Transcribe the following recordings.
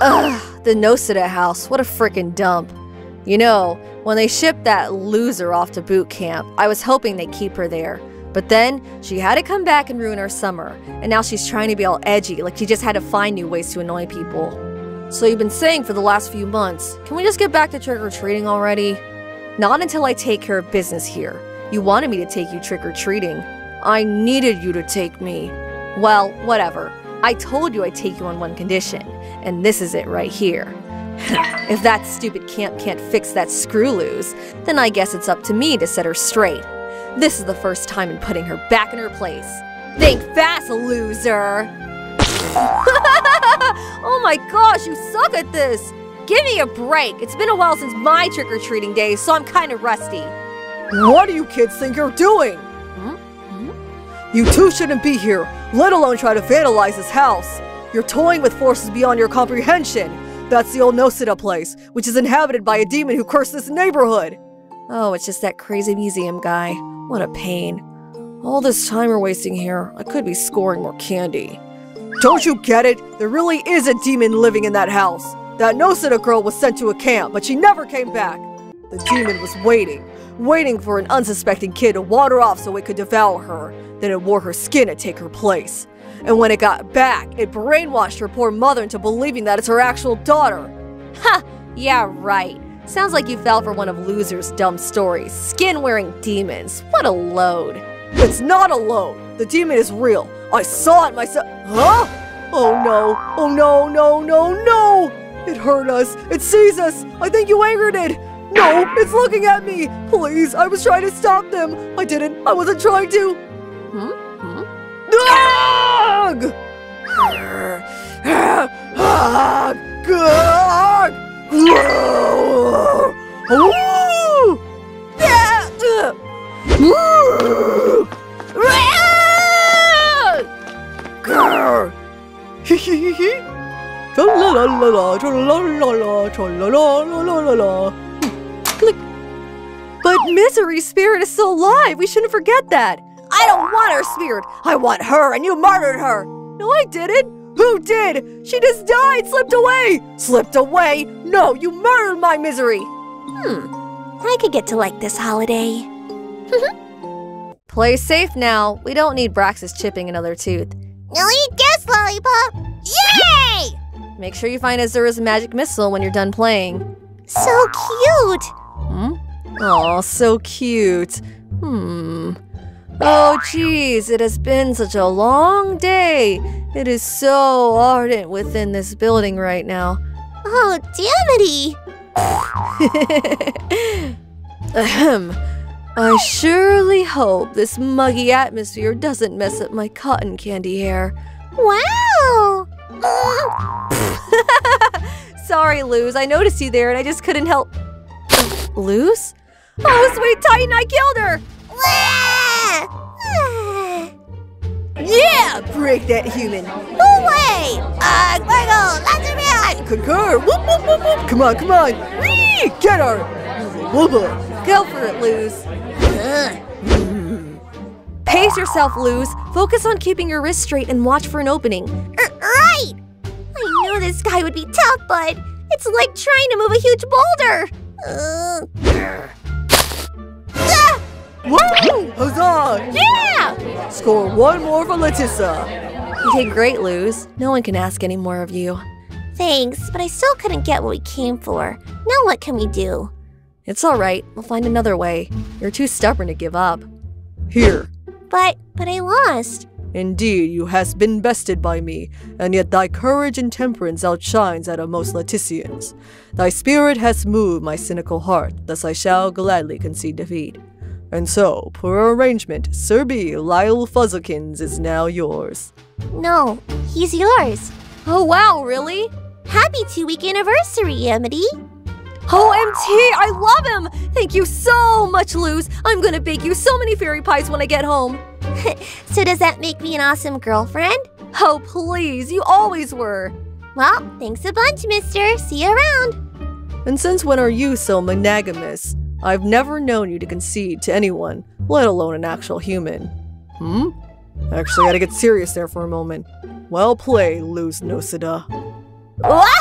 Ugh, the Noceda house, what a freaking dump. You know, when they shipped that loser off to boot camp, I was hoping they'd keep her there. But then, she had to come back and ruin our summer, and now she's trying to be all edgy, like she just had to find new ways to annoy people. So you've been saying for the last few months, can we just get back to trick-or-treating already? Not until I take care of business here. You wanted me to take you trick-or-treating. I needed you to take me. Well, whatever. I told you I'd take you on one condition, and this is it right here. if that stupid camp can't fix that screw loose, then I guess it's up to me to set her straight. This is the first time in putting her back in her place. Think fast, loser! oh my gosh, you suck at this! Give me a break. It's been a while since my trick-or-treating days, so I'm kind of rusty. What do you kids think you're doing? Hmm? Hmm? You two shouldn't be here, let alone try to vandalize this house. You're toying with forces beyond your comprehension. That's the old Noceda place, which is inhabited by a demon who cursed this neighborhood. Oh, it's just that crazy museum guy. What a pain. All this time we're wasting here, I could be scoring more candy. Don't you get it? There really is a demon living in that house. That Noceda girl was sent to a camp, but she never came back. The demon was waiting, waiting for an unsuspecting kid to wander off so it could devour her. Then it wore her skin to take her place. And when it got back, it brainwashed her poor mother into believing that it's her actual daughter. Ha! Yeah, right. Sounds like you fell for one of Loser's dumb stories. Skin wearing demons. What a load. It's not a load. The demon is real. I saw it myself. Huh? Oh no. Oh no, no, no, no! It hurt us. It sees us. I think you angered it. No, it's looking at me. Please, I was trying to stop them. I didn't. I wasn't trying to. Hmm? Tra-la-la-la-la-la. Click. But Misery's spirit is still alive. We shouldn't forget that. I don't want her spirit. I want her, and you murdered her. No, I didn't. Who did? She just died, slipped away. Slipped away? No, you murdered my misery. Hmm. I could get to like this holiday. Play safe now. We don't need Brax's chipping another tooth. You'll eat this lollipop. Yay! Make sure you find Azura's magic missile when you're done playing. So cute. Hmm? Oh, so cute. Hmm. Oh, geez, it has been such a long day. It is so ardent within this building right now. Oh, Damity. Ahem. I surely hope this muggy atmosphere doesn't mess up my cotton candy hair. Wow. Sorry, Luz. I noticed you there and I just couldn't help. Luz? Oh, sweet Titan, I killed her! Yeah, break that human. Away! Uh, Squirtle, Laser Man! Concur. Whoop, whoop, whoop, whoop. Come on, come on. Whee! Get her. Whoop, whoop. Go for it, Luz. Pace yourself, Luz. Focus on keeping your wrist straight and watch for an opening. Er, right! I knew this guy would be tough, but it's like trying to move a huge boulder. Uh, Woo! Huzzah! yeah! Score one more for Letissa. You did great, Luz. No one can ask any more of you. Thanks, but I still couldn't get what we came for. Now what can we do? It's all right. We'll find another way. You're too stubborn to give up. Here. But, but I lost. Indeed, you has been bested by me, and yet thy courage and temperance outshines that of most Leticians. Thy spirit has moved my cynical heart, thus I shall gladly concede defeat. And so, per arrangement, Sir B. Lyle Fuzzlekins is now yours. No, he's yours. Oh, wow, really? Happy two week anniversary, Amity. Oh, OMT, I love him! Thank you so much, Luz. I'm gonna bake you so many fairy pies when I get home. So, does that make me an awesome girlfriend? Oh, please, you always were. Well, thanks a bunch, mister. See you around. And since when are you so monogamous? I've never known you to concede to anyone, let alone an actual human. Hmm? Actually, gotta get serious there for a moment. Well played, Luz Noceda.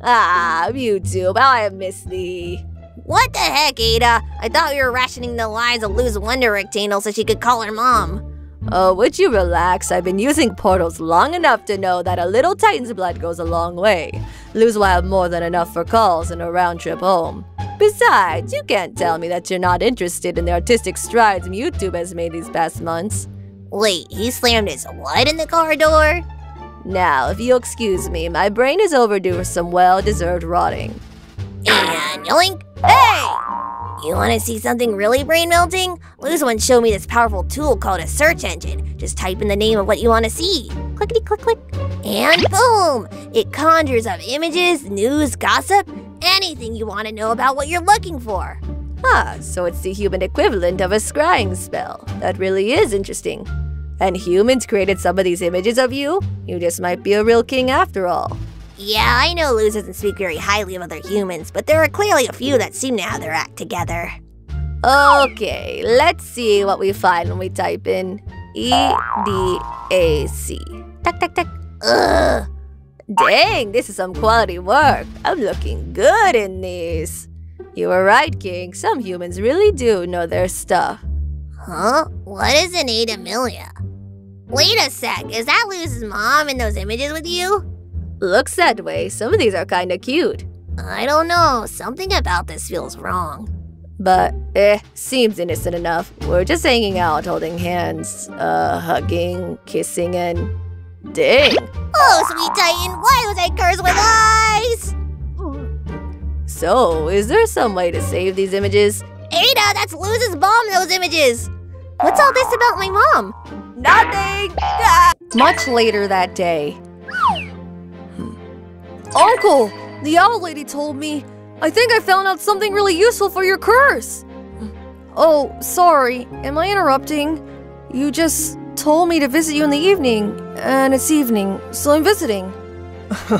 Ah, Mewtwo, how I have missed thee. What the heck, Eda? I thought we were rationing the lives of Luz Wonder Rectangle so she could call her mom. Oh, would you relax? I've been using portals long enough to know that a little Titan's blood goes a long way. Luz will have more than enough for calls and a round trip home. Besides, you can't tell me that you're not interested in the artistic strides Mewtwo has made these past months. Wait, he slammed his what in the car door? Now, if you'll excuse me, my brain is overdue for some well-deserved rotting. And yoink! Hey! You want to see something really brain melting? Luz once showed me this powerful tool called a search engine. Just type in the name of what you want to see. Clickety click click. And boom! It conjures up images, news, gossip, anything you want to know about what you're looking for. Ah, so it's the human equivalent of a scrying spell. That really is interesting. And humans created some of these images of you? You just might be a real king after all. Yeah, I know Luz doesn't speak very highly of other humans, but there are clearly a few that seem to have their act together. Okay, let's see what we find when we type in E D A C. Tuck, tuck, tuck. Ugh. Dang, this is some quality work. I'm looking good in these. You were right, King. Some humans really do know their stuff. Huh? What is an Ada Milia? Wait a sec, is that Luz's mom in those images with you? Looks that way. Some of these are kinda cute. I don't know, something about this feels wrong. But, eh, seems innocent enough. We're just hanging out, holding hands, uh, hugging, kissing, and. Dang! Oh, sweet Titan, why was I cursed with eyes? So, is there some way to save these images? Eda, that's Luz's mom those images. What's all this about my mom? Nothing! Much later that day. Uncle, the owl lady told me. I think I found out something really useful for your curse. Oh, sorry. Am I interrupting? You just told me to visit you in the evening, and it's evening, so I'm visiting.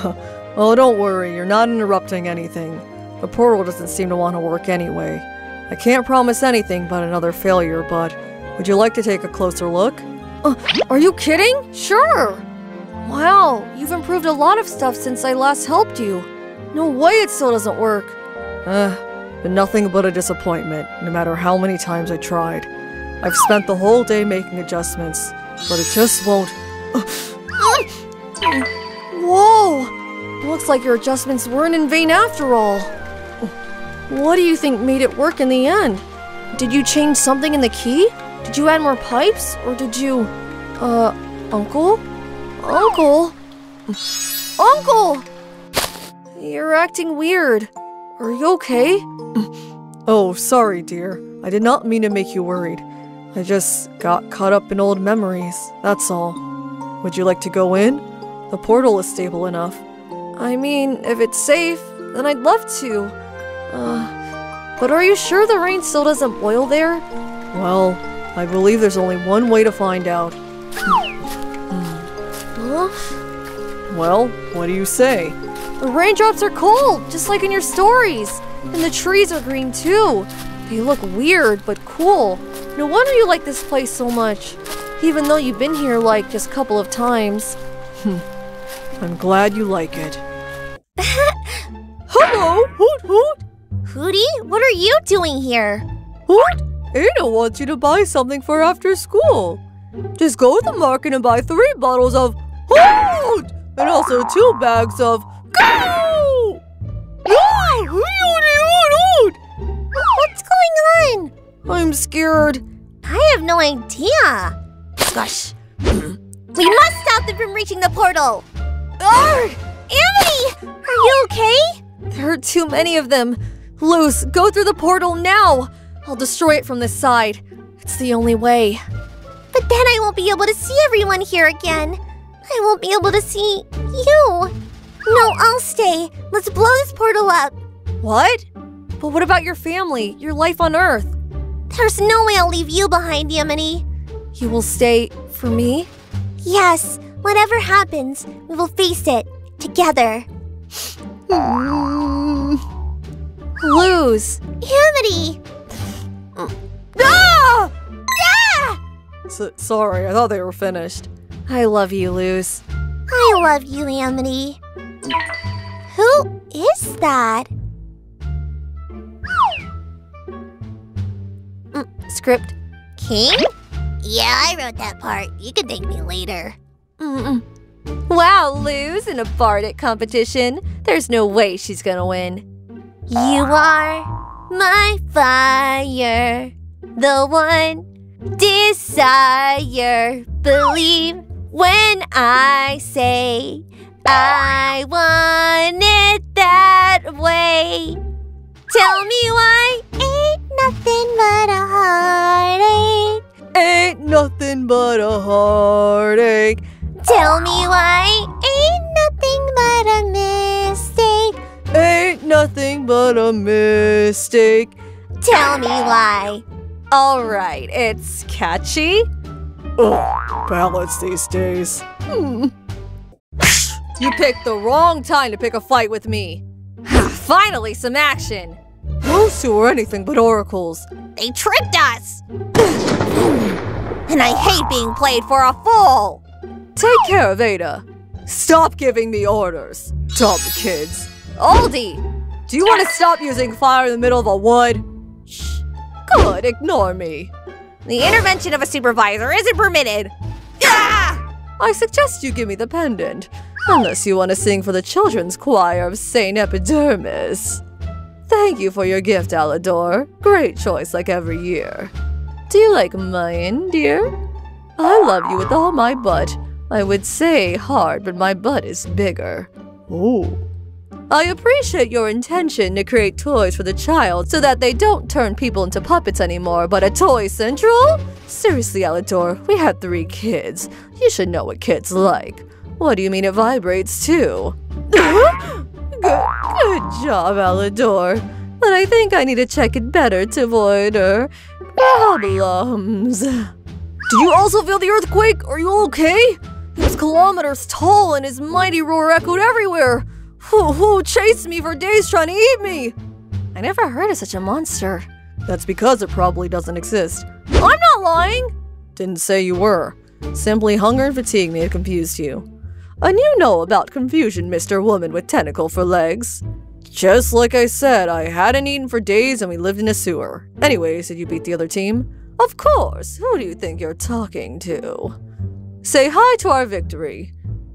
oh, don't worry. You're not interrupting anything. The portal doesn't seem to want to work anyway. I can't promise anything but another failure, but would you like to take a closer look? Uh, are you kidding? Sure! Wow, you've improved a lot of stuff since I last helped you. No way it still doesn't work. Uh, been nothing but a disappointment, no matter how many times I tried. I've spent the whole day making adjustments, but it just won't. Whoa! Looks like your adjustments weren't in vain after all. What do you think made it work in the end? Did you change something in the key? Did you add more pipes? Or did you. Uh, Uncle? Uncle? Uncle! You're acting weird. Are you okay? Oh, sorry, dear. I did not mean to make you worried. I just got caught up in old memories, that's all. Would you like to go in? The portal is stable enough. I mean, if it's safe, then I'd love to. Uh, but are you sure the rain still doesn't boil there? Well, I believe there's only one way to find out. Well, what do you say? The raindrops are cold, just like in your stories. And the trees are green too. They look weird, but cool. No wonder you like this place so much. Even though you've been here like just a couple of times. Hmm. I'm glad you like it. Hello, Hoot Hoot! Hooty, what are you doing here? Hoot! Eda wants you to buy something for after school. Just go to the market and buy three bottles of! And also two bags of Go! What's going on? I'm scared. I have no idea. Gosh. we must stop them from reaching the portal. Arr! Amity! Are you okay? There are too many of them. Luz, go through the portal now. I'll destroy it from this side. It's the only way. But then I won't be able to see everyone here again. I won't be able to see you. No, I'll stay. Let's blow this portal up. What? But what about your family, your life on Earth? There's no way I'll leave you behind, Yamini. You will stay for me? Yes, whatever happens, we will face it together. Luz. Amity! Ah! Ah! S- sorry, I thought they were finished. I love you, Luz. I love you, Amity. Who is that? Mm, script. King? Yeah, I wrote that part. You can thank me later. Mm-mm. Wow, Luz in a Bardic competition. There's no way she's gonna win. You are my fire, the one desire. Believe when I say I want it that way. Tell me why ain't nothing but a heartache. Ain't nothing but a heartache. Tell me why ain't nothing but a mistake. Ain't nothing but a mistake. Tell me why. All right, it's catchy. Ugh, ballads these days. Hmm. You picked the wrong time to pick a fight with me. Finally, some action. Those two are anything but oracles. They tricked us. and I hate being played for a fool. Take care of Eda. Stop giving me orders. Dumb kids. Aldi, Do you want to stop using fire in the middle of a wood? Shh. Good, ignore me. The intervention of a supervisor isn't permitted. Ah! I suggest you give me the pendant. Unless you want to sing for the children's choir of St. Epidermis. Thank you for your gift, Alador. Great choice like every year. Do you like mine, dear? I love you with all my butt. I would say hard, but my butt is bigger. Oh. I appreciate your intention to create toys for the child so that they don't turn people into puppets anymore, but a toy central? Seriously, Alador, we had three kids. You should know what kids like. What do you mean it vibrates too? good, good job, Alador. But I think I need to check it better to avoid er, problems. Did you also feel the earthquake? Are you okay? It was kilometers tall and his mighty roar echoed everywhere. Who, who chased me for days trying to eat me? I never heard of such a monster. That's because it probably doesn't exist. I'm not lying! Didn't say you were. Simply hunger and fatigue may have confused you. And you know about confusion, Mr. Woman with tentacle for legs. Just like I said, I hadn't eaten for days and we lived in a sewer. Anyways, did you beat the other team? Of course! Who do you think you're talking to? Say hi to our victory.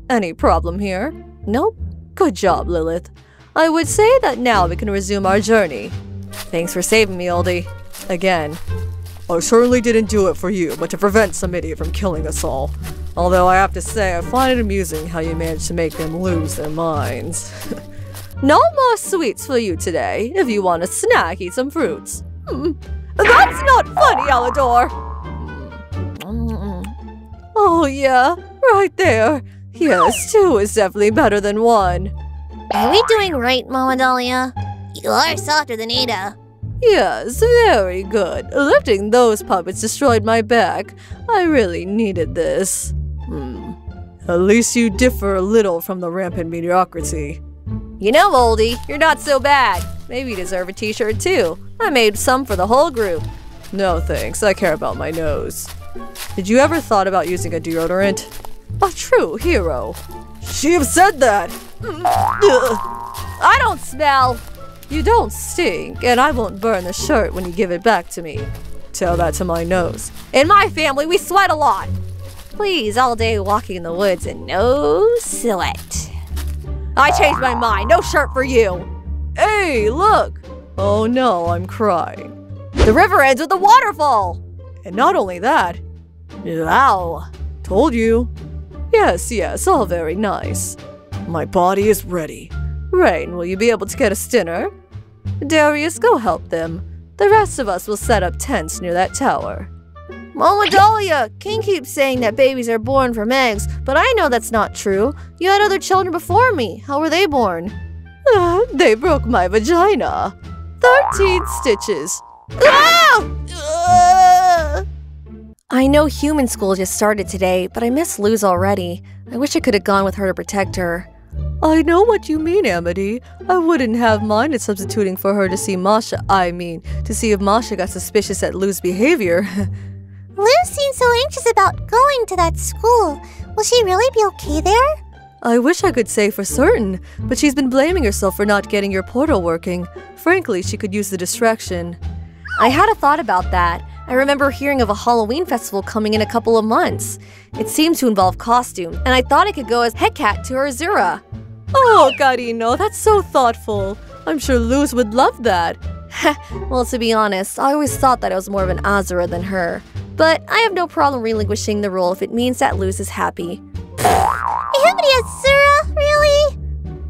Any problem here? Nope. Good job, Lilith. I would say that now we can resume our journey. Thanks for saving me, Oldie. Again. I certainly didn't do it for you, but to prevent some idiot from killing us all. Although I have to say, I find it amusing how you managed to make them lose their minds. no more sweets for you today. If you want a snack, eat some fruits. Hmm. That's not funny, Alador! Oh, yeah, right there. Yes, two is definitely better than one. Are we doing right, Mama Dahlia? You are softer than Eda. Yes, very good. Lifting those puppets destroyed my back. I really needed this. Hmm. At least you differ a little from the rampant mediocrity. You know, Oldie, you're not so bad. Maybe you deserve a t-shirt too. I made some for the whole group. No thanks, I care about my nose. Did you ever thought about using a deodorant? A true hero. She have said that. I don't smell. You don't stink, and I won't burn the shirt when you give it back to me. Tell that to my nose. In my family, we sweat a lot. Please, all day walking in the woods and no sweat. I changed my mind. No shirt for you. Hey, look! Oh no, I'm crying. The river ends with a waterfall. And not only that, wow, told you. Yes, yes, all very nice. My body is ready. Raine, will you be able to get us dinner? Darius, go help them. The rest of us will set up tents near that tower. Mama Dahlia, King keeps saying that babies are born from eggs, but I know that's not true. You had other children before me. How were they born? Uh, they broke my vagina. Thirteen stitches. Ah! I know human school just started today, but I miss Luz already. I wish I could have gone with her to protect her. I know what you mean, Amity. I wouldn't have minded substituting for her to see Masha. I mean, to see if Masha got suspicious at Lou's behavior. Luz seems so anxious about going to that school. Will she really be okay there? I wish I could say for certain, but she's been blaming herself for not getting your portal working. Frankly, she could use the distraction. I had a thought about that. I remember hearing of a Halloween festival coming in a couple of months. It seemed to involve costume, and I thought I could go as Hecate to her Azura. Oh, Carino, that's so thoughtful. I'm sure Luz would love that. well, to be honest, I always thought that I was more of an Azura than her. But I have no problem relinquishing the role if it means that Luz is happy. Amity Azura? Really?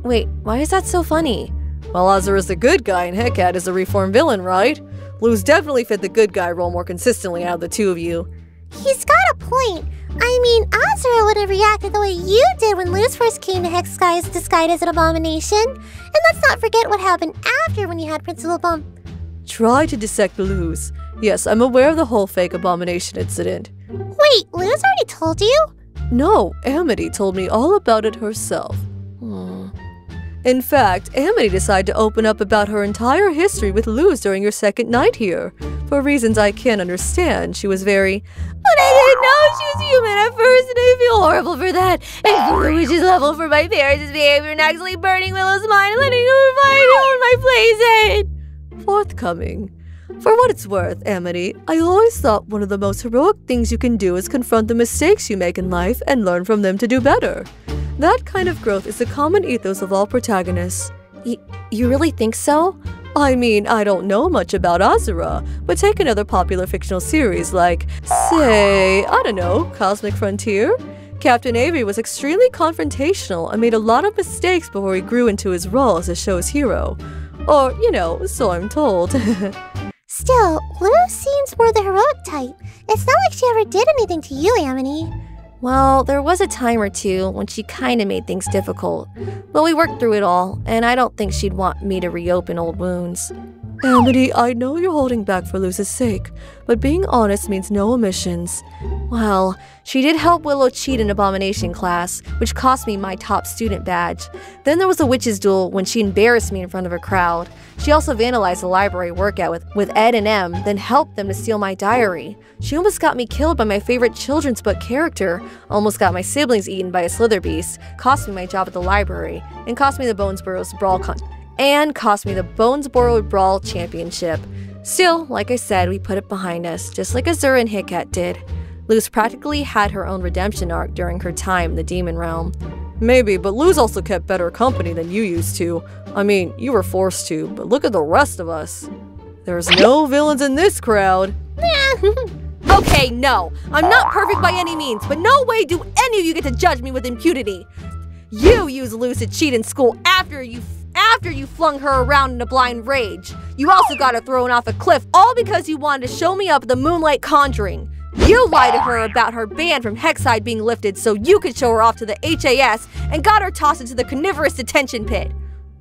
Wait, why is that so funny? Well, Azura's a good guy and Hecate is a reformed villain, right? Luz definitely fit the good guy role more consistently out of the two of you. He's got a point. I mean, Azura would have reacted the way you did when Luz first came to Hexside disguised as an abomination. And let's not forget what happened after when you had Principal Bump. Try to dissect Luz. Yes, I'm aware of the whole fake abomination incident. Wait, Luz already told you? No, Amity told me all about it herself. In fact, Amity decided to open up about her entire history with Luz during your second night here. For reasons I can't understand, she was very, But I didn't know she was human at first, and I feel horrible for that. The witch's level for my parents' behavior and actually burning Willow's mind and letting her find out my place in. forthcoming. For what it's worth, Amity, I always thought one of the most heroic things you can do is confront the mistakes you make in life and learn from them to do better. That kind of growth is the common ethos of all protagonists. Y- you really think so? I mean, I don't know much about Azura, but take another popular fictional series like, say, I don't know, Cosmic Frontier? Captain Avery was extremely confrontational and made a lot of mistakes before he grew into his role as the show's hero. Or, you know, so I'm told. Still, Luz seems more the heroic type. It's not like she ever did anything to you, Amity. Well, there was a time or two when she kind of made things difficult. But we worked through it all, and I don't think she'd want me to reopen old wounds. Amity, I know you're holding back for Luz's sake, but being honest means no omissions. Well, she did help Willow cheat in Abomination class, which cost me my top student badge. Then there was a witches' duel when she embarrassed me in front of a crowd. She also vandalized the library workout with, with Ed and Em, then helped them to steal my diary. She almost got me killed by my favorite children's book character, almost got my siblings eaten by a slither beast, cost me my job at the library, and cost me the Bonesborough's Brawl con- and cost me the Bonesborough Brawl Championship. Still, like I said, we put it behind us, just like Azura and Hecate did. Luz practically had her own redemption arc during her time in the Demon Realm. Maybe, but Luz also kept better company than you used to. I mean, you were forced to, but look at the rest of us. There's no villains in this crowd. Okay, no, I'm not perfect by any means, but no way do any of you get to judge me with impunity. You used Luz to cheat in school after you after you flung her around in a blind rage. You also got her thrown off a cliff, all because you wanted to show me up the Moonlight Conjuring. You lied to her about her ban from Hexside being lifted so you could show her off to the HAS and got her tossed into the carnivorous detention pit.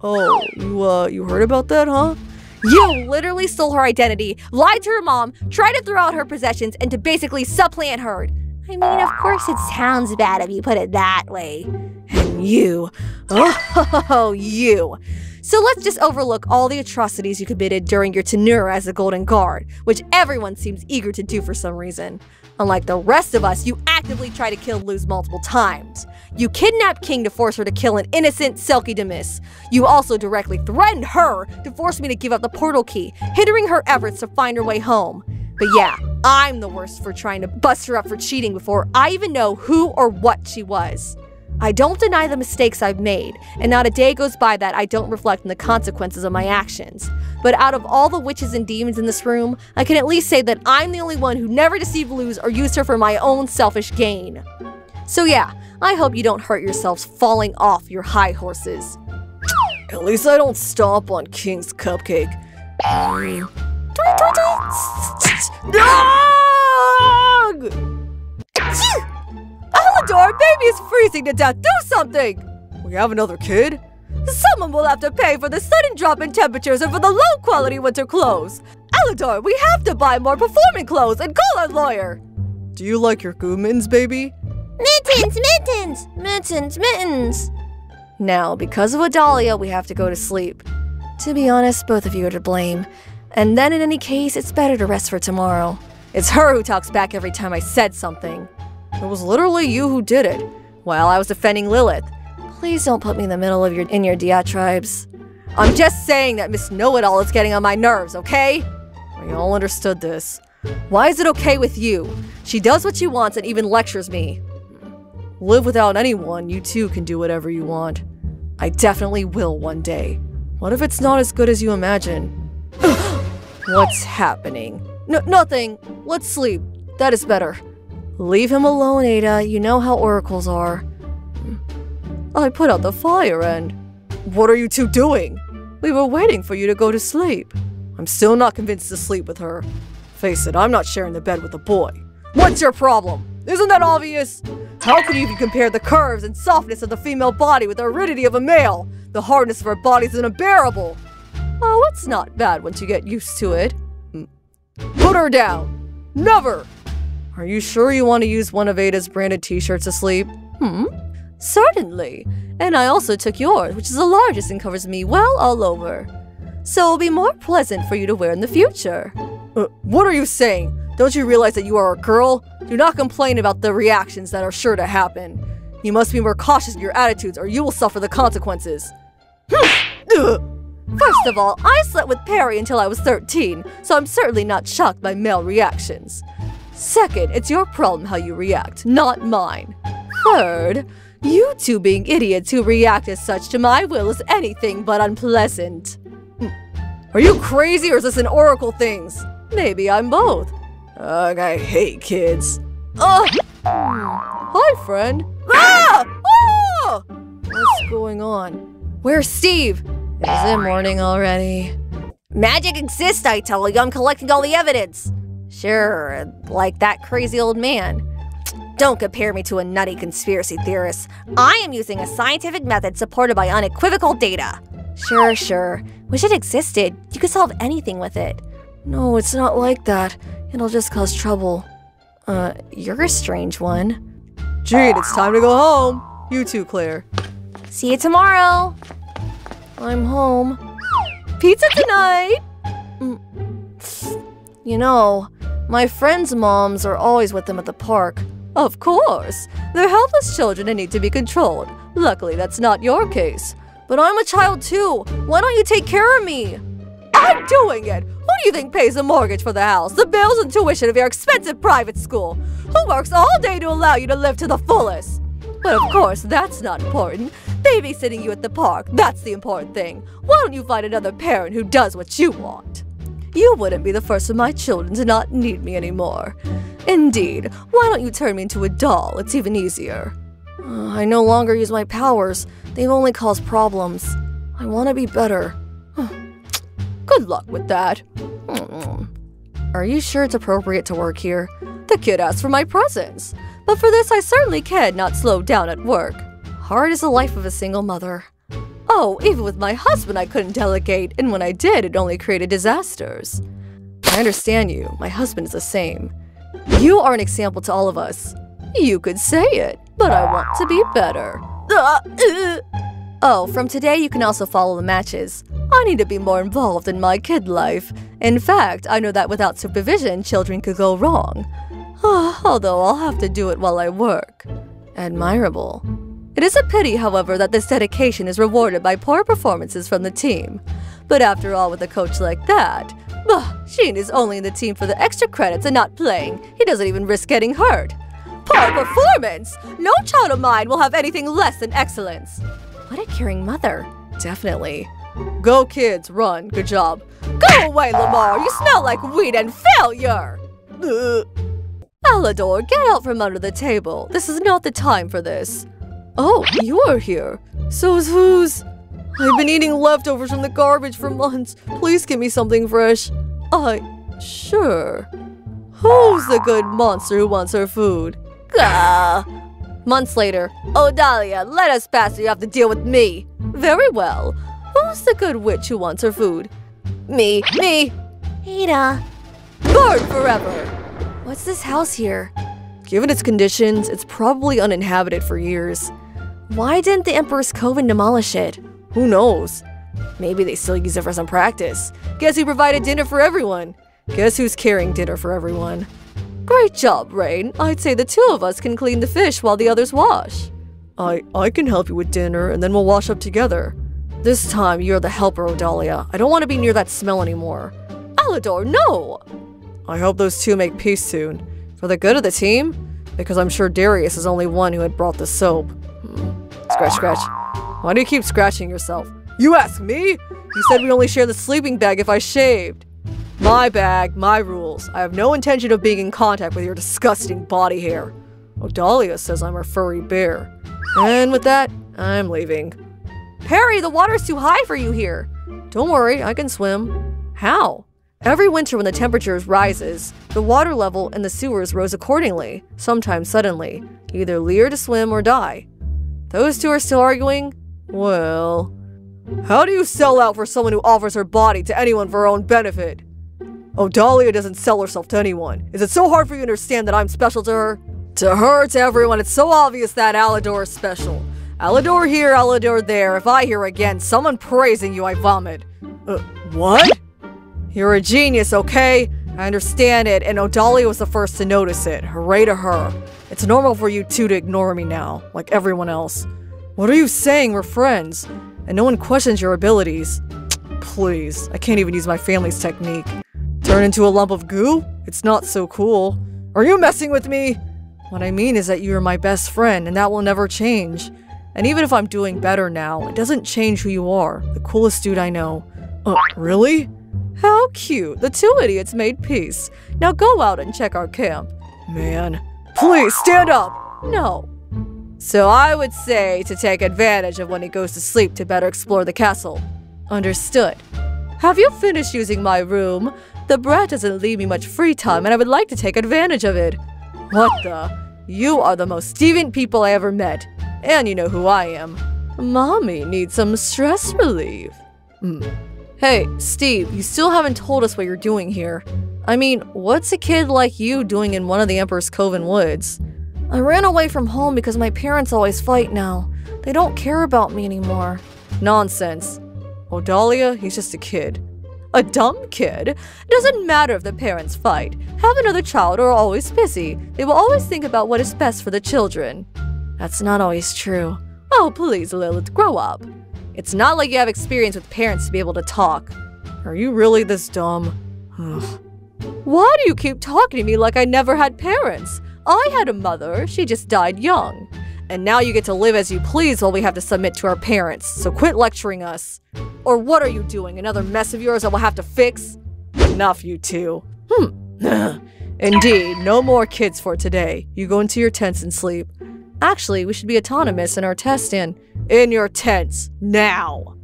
Oh, you, uh, you heard about that, huh? You literally stole her identity, lied to her mom, tried to throw out her possessions, and to basically supplant her. I mean, of course it sounds bad if you put it that way. And you, oh, you. So let's just overlook all the atrocities you committed during your tenure as a Golden Guard, which everyone seems eager to do for some reason. Unlike the rest of us, you actively try to kill Luz multiple times. You kidnapped King to force her to kill an innocent Selkidomus. You also directly threatened her to force me to give up the portal key, hindering her efforts to find her way home. But yeah, I'm the worst for trying to bust her up for cheating before I even know who or what she was. I don't deny the mistakes I've made, and not a day goes by that I don't reflect on the consequences of my actions. But out of all the witches and demons in this room, I can at least say that I'm the only one who never deceived Luz or used her for my own selfish gain. So yeah, I hope you don't hurt yourselves falling off your high horses. At least I don't stomp on King's cupcake. Dog! Alador, baby is freezing to death. Do something! We have another kid? Someone will have to pay for the sudden drop in temperatures and for the low quality winter clothes. Alador, we have to buy more performing clothes and call our lawyer. Do you like your goo mittens, baby? Mittens, mittens! Mittens, mittens! Now, because of Odalia, we have to go to sleep. To be honest, both of you are to blame. And then, in any case, it's better to rest for tomorrow. It's her who talks back every time I said something. It was literally you who did it. While I was defending Lilith. Please don't put me in the middle of your in your diatribes. I'm just saying that Miss Know-It-All is getting on my nerves, okay? We all understood this. Why is it okay with you? She does what she wants and even lectures me. Live without anyone, you too can do whatever you want. I definitely will one day. What if it's not as good as you imagine? What's happening? No, nothing. Let's sleep. That is better. Leave him alone, Eda. You know how oracles are. I put out the fire and. What are you two doing? We were waiting for you to go to sleep. I'm still not convinced to sleep with her. Face it, I'm not sharing the bed with a boy. What's your problem? Isn't that obvious? How can you even compare the curves and softness of the female body with the aridity of a male? The hardness of her body is unbearable. Oh, it's not bad once you get used to it. Put her down! Never! Are you sure you want to use one of Eda's branded t-shirts to sleep? Hmm? Certainly. And I also took yours, which is the largest and covers me well all over. So it'll be more pleasant for you to wear in the future. Uh, what are you saying? Don't you realize that you are a girl? Do not complain about the reactions that are sure to happen. You must be more cautious in your attitudes or you will suffer the consequences. First of all, I slept with Perry until I was 13, so I'm certainly not shocked by male reactions. Second, it's your problem how you react, not mine. Third, you two being idiots who react as such to my will is anything but unpleasant. Are you crazy or is this an oracle things? Maybe I'm both. Ugh, I hate kids. Ugh! Hi, friend. Ah! Ah! What's going on? Where's Steve? Is it morning already? Magic exists, I tell you. I'm collecting all the evidence. Sure, like that crazy old man. Don't compare me to a nutty conspiracy theorist. I am using a scientific method supported by unequivocal data. Sure, sure. Wish it existed. You could solve anything with it. No, it's not like that. It'll just cause trouble. Uh, you're a strange one. Gene, it's time to go home. You too, Claire. See you tomorrow. I'm home. Pizza tonight! Mm. You know, my friends' moms are always with them at the park. Of course! They're helpless children and need to be controlled. Luckily, that's not your case. But I'm a child too. Why don't you take care of me? I'm doing it! Who do you think pays the mortgage for the house, the bills and tuition of your expensive private school? Who works all day to allow you to live to the fullest? But of course, that's not important. Babysitting you at the park, that's the important thing. Why don't you find another parent who does what you want? You wouldn't be the first of my children to not need me anymore. Indeed, why don't you turn me into a doll? It's even easier. Uh, I no longer use my powers. They've only caused problems. I want to be better. Good luck with that. Are you sure it's appropriate to work here? The kid asked for my presence. But for this, I certainly can not slow down at work. Hard is the life of a single mother. Oh, even with my husband, I couldn't delegate, and when I did, it only created disasters. I understand you. My husband is the same. You are an example to all of us. You could say it, but I want to be better. Oh, from today, you can also follow the matches. I need to be more involved in my kid life. In fact, I know that without supervision, children could go wrong. Although I'll have to do it while I work. Admirable. It is a pity, however, that this dedication is rewarded by poor performances from the team. But after all, with a coach like that, bah, Sheen is only in the team for the extra credits and not playing. He doesn't even risk getting hurt. Poor performance! No child of mine will have anything less than excellence. What a caring mother. Definitely. Go kids, run. Good job. Go away, Lamar. You smell like weed and failure. Ugh. Alador, get out from under the table. This is not the time for this. Oh, you are here. So is who's? I've been eating leftovers from the garbage for months. Please give me something fresh. I... sure. Who's the good monster who wants her food? Gah! Months later. Oh, Dahlia, let us pass or you have to deal with me. Very well. Who's the good witch who wants her food? Me. Me. Eda. Burn forever. What's this house here? Given its conditions, it's probably uninhabited for years. Why didn't the Emperor's Coven demolish it? Who knows? Maybe they still use it for some practice. Guess who provided dinner for everyone? Guess who's carrying dinner for everyone? Great job, Raine. I'd say the two of us can clean the fish while the others wash. I, I can help you with dinner, and then we'll wash up together. This time, you're the helper, Odalia. I don't want to be near that smell anymore. Alador, no! I hope those two make peace soon. For the good of the team? Because I'm sure Darius is only one who had brought the soap. Hmm. Scratch, scratch. Why do you keep scratching yourself? You ask me? You said we only share the sleeping bag if I shaved. My bag, my rules. I have no intention of being in contact with your disgusting body hair. Odalia says I'm her furry bear. And with that, I'm leaving. Perry, the water's too high for you here. Don't worry, I can swim. How? Every winter when the temperature rises, the water level in the sewers rose accordingly, sometimes suddenly. Either leer to swim or die. Those two are still arguing? Well... How do you sell out for someone who offers her body to anyone for her own benefit? Odalia doesn't sell herself to anyone. Is it so hard for you to understand that I'm special to her? To her, to everyone, it's so obvious that Alador is special. Alador here, Alador there. If I hear again someone praising you, I vomit. Uh, what? You're a genius, okay? I understand it, and Odalia was the first to notice it. Hooray to her. It's normal for you two to ignore me now, like everyone else. What are you saying? We're friends. And no one questions your abilities. Please, I can't even use my family's technique. Turn into a lump of goo? It's not so cool. Are you messing with me? What I mean is that you are my best friend, and that will never change. And even if I'm doing better now, it doesn't change who you are. The coolest dude I know. Uh, really? How cute. The two idiots made peace. Now go out and check our camp. Man. Please, stand up! No. So I would say to take advantage of when he goes to sleep to better explore the castle. Understood. Have you finished using my room? The brat doesn't leave me much free time and I would like to take advantage of it. What the? You are the most deviant people I ever met. And you know who I am. Mommy needs some stress relief. Hmm. Hey, Steve, you still haven't told us what you're doing here. I mean, what's a kid like you doing in one of the Emperor's Coven woods? I ran away from home because my parents always fight now. They don't care about me anymore. Nonsense. Oh, Odalia, he's just a kid. A dumb kid? It Doesn't matter if the parents fight. Have another child or are always busy. They will always think about what is best for the children. That's not always true. Oh, please, Lilith, grow up. It's not like you have experience with parents to be able to talk. Are you really this dumb? Why do you keep talking to me like I never had parents? I had a mother, she just died young. And now you get to live as you please while we have to submit to our parents, so quit lecturing us. Or what are you doing, another mess of yours I will have to fix? Enough, you two. Hmm. Indeed, no more kids for today. You go into your tents and sleep. Actually, we should be autonomous in our test and in your tents, now.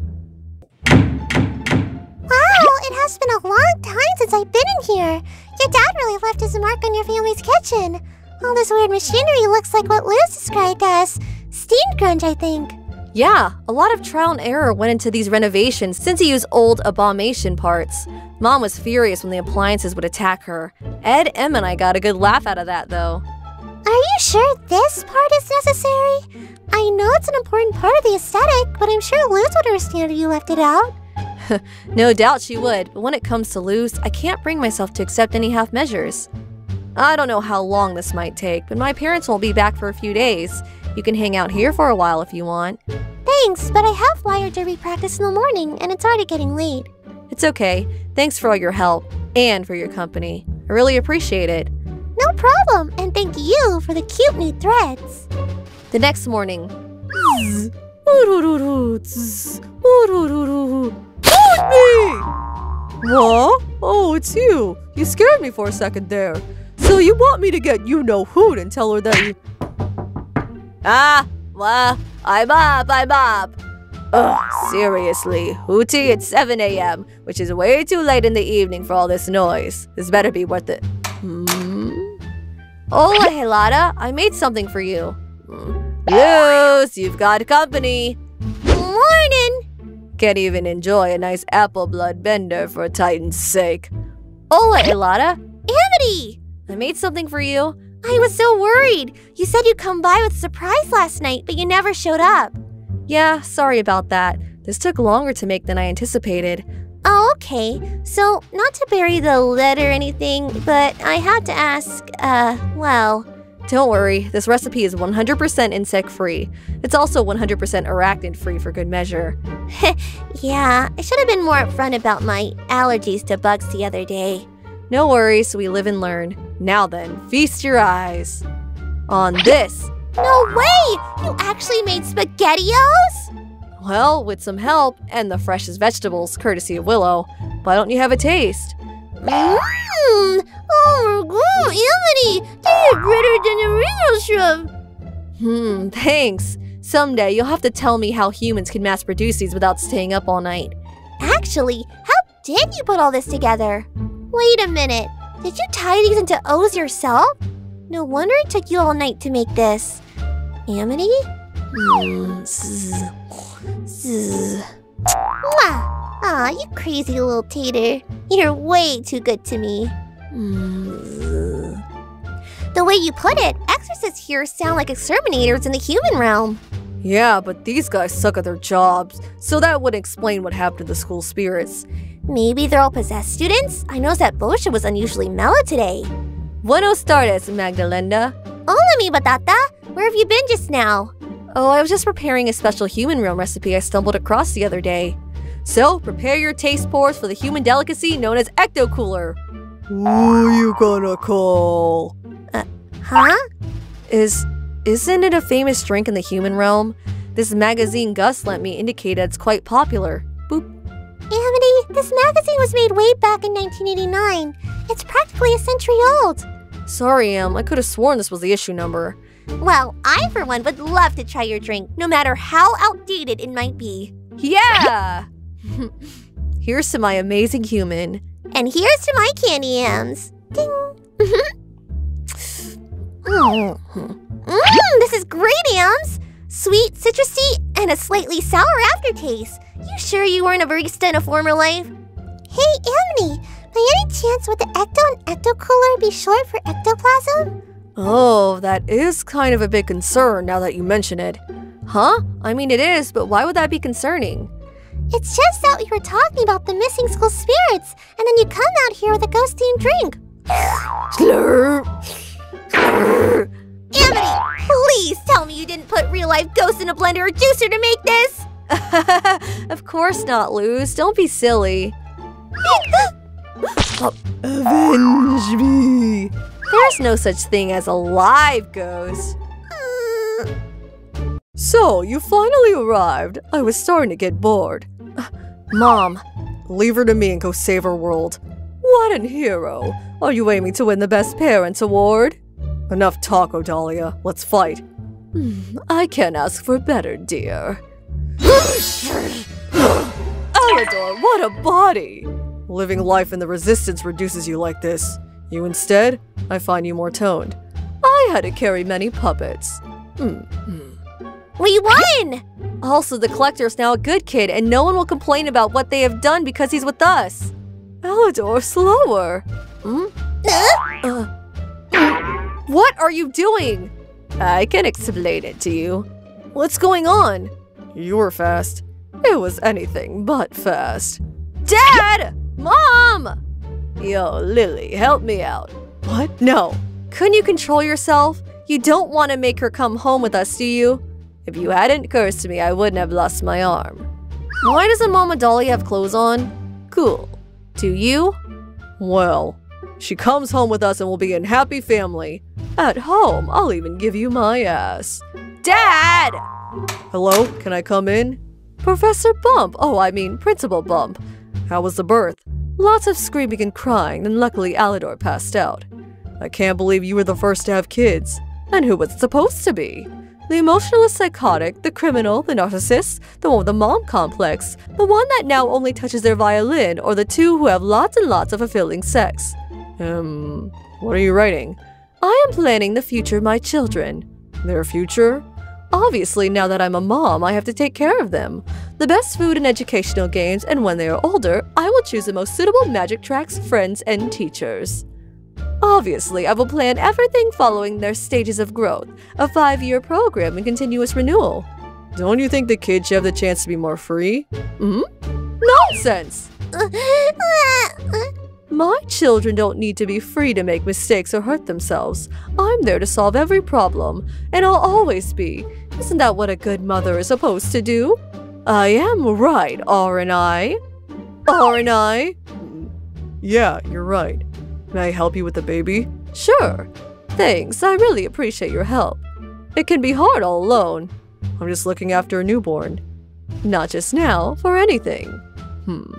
It has been a long time since I've been in here. Your dad really left his mark on your family's kitchen. All this weird machinery looks like what Liz described as steam grunge, I think. Yeah, a lot of trial and error went into these renovations since he used old abomination parts. Mom was furious when the appliances would attack her. Ed, Em, and I got a good laugh out of that, though. Are you sure this part is necessary? I know it's an important part of the aesthetic, but I'm sure Liz would understand if you left it out. no doubt she would, but when it comes to Luz, I can't bring myself to accept any half measures. I don't know how long this might take, but my parents won't be back for a few days. You can hang out here for a while if you want. Thanks, but I have flyer derby practice in the morning, and it's already getting late. It's okay. Thanks for all your help and for your company. I really appreciate it. No problem, and thank you for the cute new threads. The next morning. Me! What? Oh, it's you. You scared me for a second there. So you want me to get you know who and tell her that you... Ah, well, I'm up, I'm up. Ugh, seriously, Hooty, it's 7 a.m., which is way too late in the evening for all this noise. This better be worth it. Hmm? Hola, Helada, I made something for you. Luz, you've got company. Morning! Can't even enjoy a nice apple blood bender for Titan's sake. Hola, Helada. Amity! I made something for you. I was so worried. You said you'd come by with a surprise last night, but you never showed up. Yeah, sorry about that. This took longer to make than I anticipated. Oh, okay. So, not to bury the lead or anything, but I had to ask, uh, well, Don't worry, this recipe is 100% insect free. It's also 100% arachnid free for good measure. Yeah, I should have been more upfront about my allergies to bugs the other day. No worries, we live and learn. Now then, feast your eyes on this. No way! You actually made SpaghettiOs? Well, with some help and the freshest vegetables, courtesy of Willow. Why don't you have a taste? Mmm! Oh my god, Amity! They're better than the real shrub! Hmm, thanks. Someday you'll have to tell me how humans can mass produce these without staying up all night. Actually, how did you put all this together? Wait a minute. Did you tie these into O's yourself? No wonder it took you all night to make this. Amity? Hmm, zzz, zzz. Aw, you crazy little tater. You're way too good to me. Hmm. The way you put it, exorcists here sound like exterminators in the human realm. Yeah, but these guys suck at their jobs, so that wouldn't explain what happened to the school spirits. Maybe they're all possessed students? I noticed that Boscha was unusually mellow today. Buenos tardes, Magdalena. Hola, mi batata. Where have you been just now? Oh, I was just preparing a special human realm recipe I stumbled across the other day. So, prepare your taste pores for the human delicacy known as Ecto Cooler. Who you gonna call? Uh, huh? Is isn't it a famous drink in the human realm? This magazine Gus lent me indicated it's quite popular. Boop. Amity, this magazine was made way back in 1989. It's practically a century old. Sorry, Em. I could have sworn this was the issue number. Well, I, for one, would love to try your drink, no matter how outdated it might be. Yeah. Here's to my amazing human. And here's to my candy yams. Ding. Oh. Mmm, this is great, yams. Sweet, citrusy, and a slightly sour aftertaste. You sure you weren't a barista in a former life? Hey, Amity, by any chance would the ecto and ectocooler be short for ectoplasm? Oh, that is kind of a big concern now that you mention it. Huh? I mean, it is, but why would that be concerning? It's just that we were talking about the missing school spirits, and then you come out here with a ghost themed drink. Slurp. Amity, please tell me you didn't put real life ghosts in a blender or juicer to make this! of course not, Luz. Don't be silly. Avenge me! There's no such thing as a live ghost. Uh. So, you finally arrived. I was starting to get bored. Mom, Leave her to me and go save her world. What an hero! Are you aiming to win the Best Parents Award? Enough talk, Odalia. Let's fight. Hmm, I can't ask for better, dear. Alador, what a body! Living life in the Resistance reduces you like this. You instead, I find you more toned. I had to carry many puppets. Hmm. We won! Also, the collector is now a good kid, and no one will complain about what they have done because he's with us. Alador, slower. Hmm? Uh, what are you doing? I can explain it to you. What's going on? You're fast. It was anything but fast. Dad! Mom! Yo, Lily, help me out. What? No. Couldn't you control yourself? You don't want to make her come home with us, do you? If you hadn't cursed me, I wouldn't have lost my arm. Why doesn't Mama Dolly have clothes on? Cool. Do you? Well, she comes home with us and we'll be in happy family. At home, I'll even give you my ass. Dad! Hello, can I come in? Professor Bump. Oh, I mean, Principal Bump. How was the birth? Lots of screaming and crying, and luckily Alador passed out. I can't believe you were the first to have kids. And who was supposed to be? The emotionalist psychotic, the criminal, the narcissist, the one with the mom complex, the one that now only touches their violin, or the two who have lots and lots of fulfilling sex. Um, what are you writing? I am planning the future of my children. Their future? Obviously, now that I'm a mom, I have to take care of them. The best food and educational games, and when they are older, I will choose the most suitable magic tracks, friends, and teachers. Obviously, I will plan everything following their stages of growth, a five year program and continuous renewal. Don't you think the kids should have the chance to be more free? Hmm? Nonsense! My children don't need to be free to make mistakes or hurt themselves. I'm there to solve every problem, and I'll always be. Isn't that what a good mother is supposed to do? I am right, aren't I? Aren't I? Yeah, you're right. May I help you with the baby? Sure. Thanks, I really appreciate your help. It can be hard all alone. I'm just looking after a newborn. Not just now, for anything. Hmm.